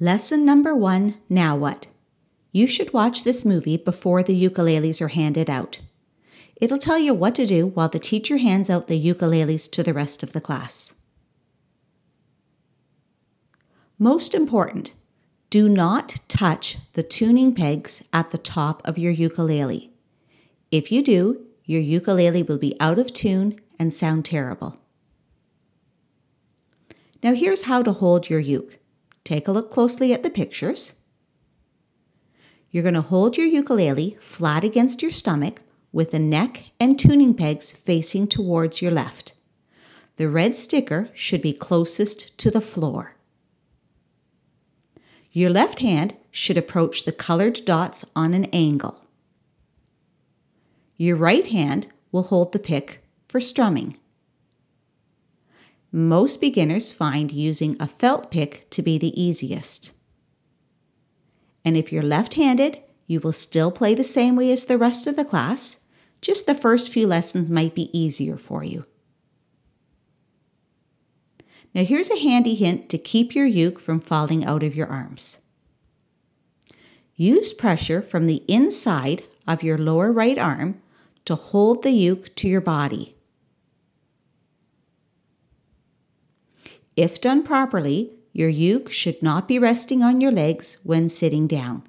Lesson number one Now what? You should watch this movie before the ukuleles are handed out. It'll tell you what to do while the teacher hands out the ukuleles to the rest of the class. Most important, do not touch the tuning pegs at the top of your ukulele. If you do, your ukulele will be out of tune and sound terrible. Now here's how to hold your uke. Take a look closely at the pictures. You're going to hold your ukulele flat against your stomach with the neck and tuning pegs facing towards your left. The red sticker should be closest to the floor. Your left hand should approach the colored dots on an angle. Your right hand will hold the pick for strumming. Most beginners find using a felt pick to be the easiest. And if you're left handed, you will still play the same way as the rest of the class, just the first few lessons might be easier for you. Now, here's a handy hint to keep your uke from falling out of your arms. Use pressure from the inside of your lower right arm to hold the uke to your body. If done properly, your uke should not be resting on your legs when sitting down.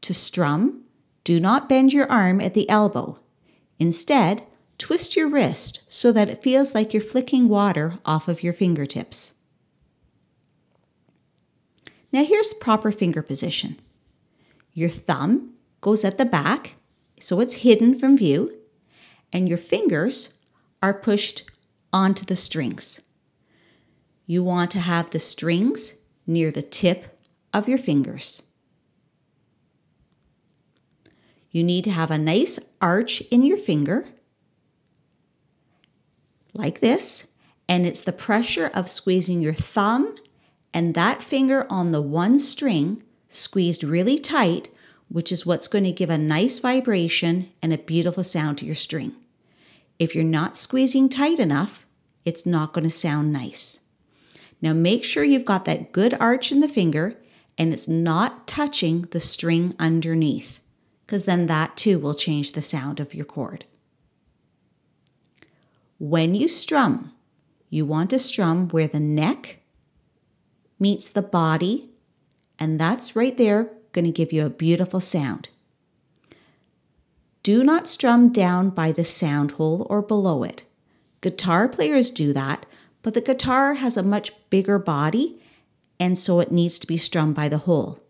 To strum, do not bend your arm at the elbow. Instead, twist your wrist so that it feels like you're flicking water off of your fingertips. Now here's proper finger position. Your thumb goes at the back so it's hidden from view, and your fingers are pushed onto the strings. You want to have the strings near the tip of your fingers. You need to have a nice arch in your finger, like this, and it's the pressure of squeezing your thumb and that finger on the one string squeezed really tight, which is what's going to give a nice vibration and a beautiful sound to your string. If you're not squeezing tight enough, it's not going to sound nice. Now make sure you've got that good arch in the finger and it's not touching the string underneath, because then that too will change the sound of your chord. When you strum, you want to strum where the neck meets the body, and that's right there going to give you a beautiful sound. Do not strum down by the sound hole or below it. Guitar players do that, but the guitar has a much bigger body, and so it needs to be strummed by the hole.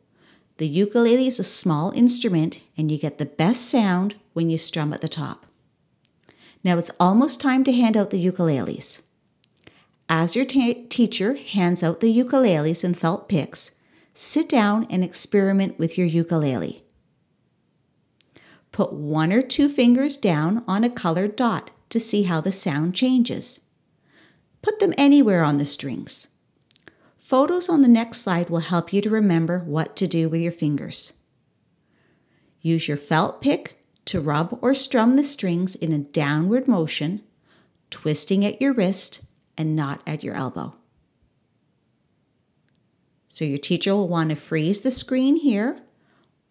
The ukulele is a small instrument, and you get the best sound when you strum at the top. Now it's almost time to hand out the ukuleles. As your teacher hands out the ukuleles and felt picks, sit down and experiment with your ukulele. Put one or two fingers down on a colored dot to see how the sound changes. Put them anywhere on the strings. Photos on the next slide will help you to remember what to do with your fingers. Use your felt pick to rub or strum the strings in a downward motion, twisting at your wrist and not at your elbow. So your teacher will want to freeze the screen here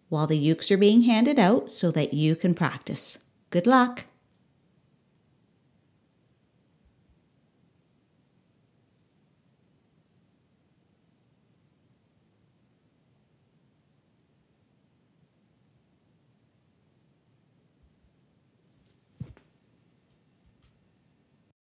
while the ukes are being handed out so that you can practice. Good luck!